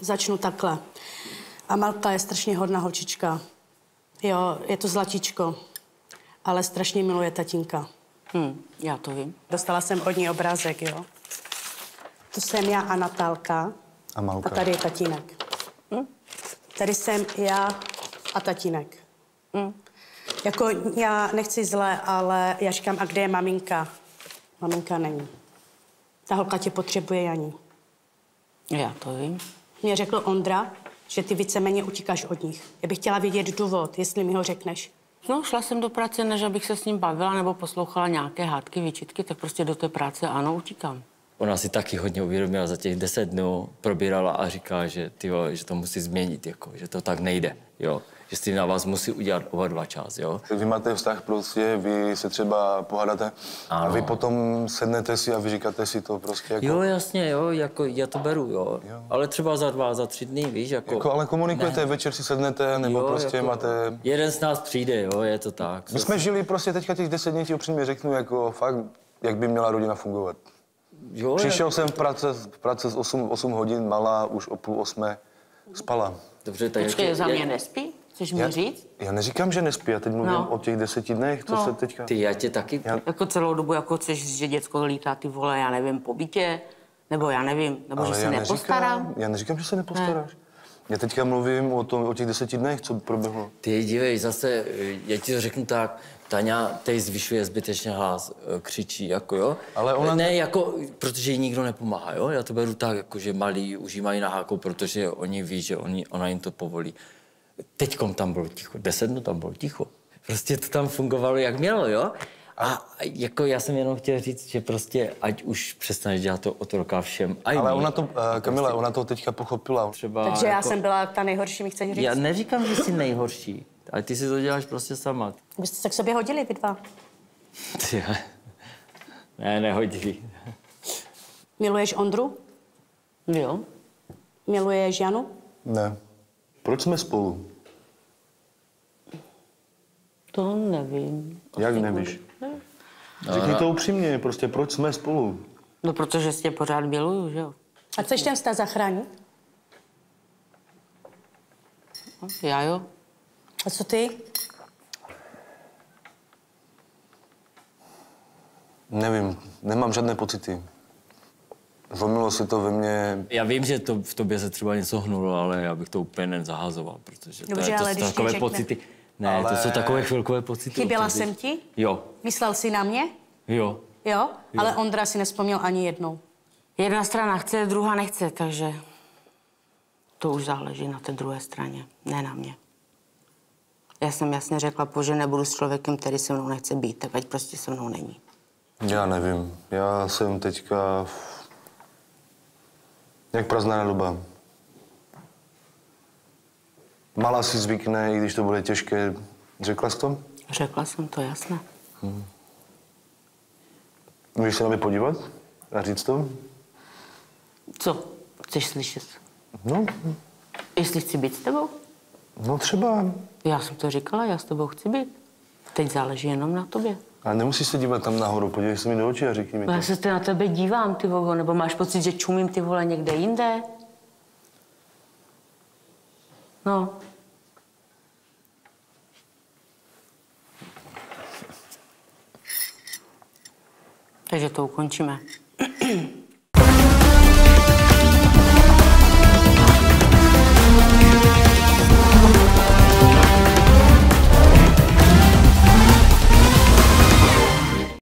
Začnu takhle. Amalka je strašně hodná holčička. Jo, je to zlatíčko, ale strašně miluje tatínka. Hm, já to vím. Dostala jsem od ní obrázek, jo. To jsem já a Natálka. A Malka. A tady je tatínek. Hm? Tady jsem já a tatínek. Hm? Jako já nechci zle, ale já říkám, a kde je maminka? Maminka není. Ta holka tě potřebuje, Janí. Já to vím. Mě řekl Ondra, že ty víceméně utíkáš od nich. Já bych chtěla vědět důvod, jestli mi ho řekneš. No, šla jsem do práce, než abych se s ním bavila nebo poslouchala nějaké hádky, výčitky, tak prostě do té práce ano, utíkám. Ona si taky hodně uvědomila za těch deset dnů, probírala a říká, že, tyjo, že to musí změnit, jako, že to tak nejde, jo. Že s tím na vás musí udělat oba dva čas, jo. Vy máte vztah prostě, vy se třeba pohádáte a vy potom sednete si a vyříkáte si to prostě jako... Jo, jasně, jo, jako já to beru, jo. Jo. Ale třeba za dva, za tři dny, víš, jako... Jako, ale komunikujete, ne. večer si sednete, nebo jo, prostě jako, máte... Jeden z nás přijde, jo, je to tak. My jsme žili prostě teďka těch deset dní, ti upřímně řeknu, jako fakt, jak by měla rodina fungovat. Jo, Přišel jsem v práce, v práce z 8, 8 hodin, malá už o půl osmé spala. Dobře, tak Počkej, jak- za mě nespí? Chceš mi Já, říct? já neříkám, že nespí, já teď mluvím No. o těch deseti dnech, co No. se teďka... Ty, já tě taky... Já- Jako celou dobu, jako chceš říct, že děcko lítá ty vole, já nevím, po bytě, nebo já nevím, nebo že se já nepostarám. neříkám, já neříkám, že se nepostaráš. Já teďka mluvím o, tom, o těch deseti dnech, co proběhlo. Ty dívej, zase, eh, já ti to řeknu tak, Taňa teď zvyšuje zbytečně hlas, eh, křičí, jako jo. Ale ona- Ne, jako, protože jí nikdo nepomáhá, jo. Já to beru tak, jako, že malí už jí mají na háku, protože oni ví, že oni, ona jim to povolí. Teďkom tam bylo ticho, deset dnů tam bylo ticho. Prostě to tam fungovalo, jak mělo, jo. A jako já jsem jenom chtěl říct, že prostě ať už přestaneš dělat to otroka všem. A Ale ona to, uh, Kamila, ona to teďka pochopila. třeba Takže já jako, jsem byla ta nejhorší, mi chceš říct? Já neříkám, že jsi nejhorší, ale ty si to děláš prostě sama. Byste se k sobě hodili, vy dva. Ty, ne, nehodí. Miluješ Ondru? Jo. Miluješ Janu? Ne. Proč jsme spolu? To nevím. Jak nevíš? Řekni to upřímně, prostě proč jsme spolu? No, protože si tě pořád miluju, že jo? A chceš ten vztah zachránit? Já jo. A co ty? Nevím, nemám žádné pocity. Zlomilo se to ve mně. Já vím, že to v tobě se třeba něco hnulo, ale já bych to úplně nezahazoval, protože to, Dobře, je, to ale jsou takové řekne- pocity. Ne, ale... to jsou takové chvilkové pocity. Chyběla jsem ti? Jo, Myslel jsi na mě? jo. Jo? Ale Ondra si nespomněl ani jednou. Jedna strana chce, druhá nechce, takže to už záleží na té druhé straně, ne na mě. Já jsem jasně řekla, že nebudu s člověkem, který se mnou nechce být, tak ať prostě se mnou není. Já nevím. Já jsem teďka... Jak prázdná doba. Malá si zvykne, i když to bude těžké. Řekla jsi to? Řekla jsem to, jasné. Můžeš se na mě podívat a říct to? Co chceš slyšet? No, Jestli chci být s tebou? no třeba. Já jsem to říkala, já s tebou chci být. Teď záleží jenom na tobě. Ale nemusíš se dívat tam nahoru, podívej se mi do očí a řekni mi to. já se na tebe dívám, ty vole, nebo máš pocit, že čumím ty vole někde jinde? No, Takže to ukončíme.